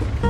Bye.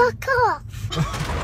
バカ